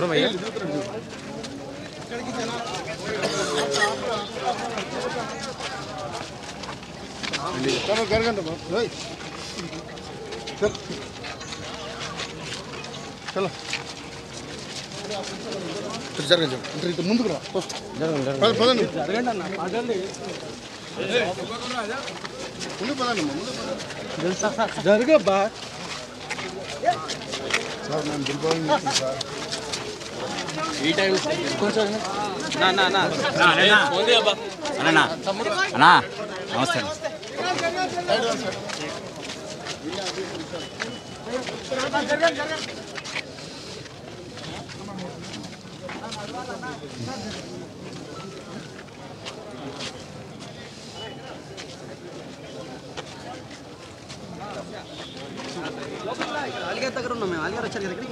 Jangan jangan, ఈ టైం నమస్తే అలిగారి దగ్గర ఉన్నాం మేము అలిగారు వచ్చారు కదా ఇక్కడికి